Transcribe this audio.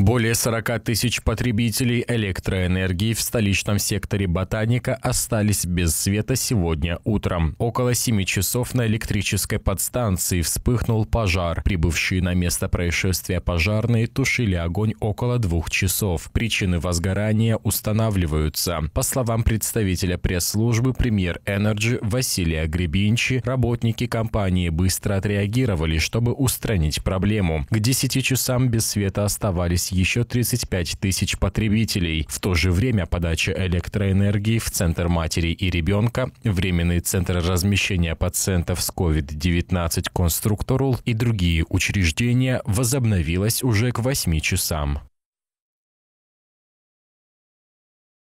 Более 40 тысяч потребителей электроэнергии в столичном секторе «Ботаника» остались без света сегодня утром. Около 7 часов на электрической подстанции вспыхнул пожар. Прибывшие на место происшествия пожарные тушили огонь около двух часов. Причины возгорания устанавливаются. По словам представителя пресс-службы «Премьер Энерджи» Василия Гребинчи, работники компании быстро отреагировали, чтобы устранить проблему. К 10 часам без света оставались еще 35 тысяч потребителей. В то же время подача электроэнергии в Центр матери и ребенка, временный Центр размещения пациентов с COVID-19 Конструкторул и другие учреждения возобновилась уже к 8 часам.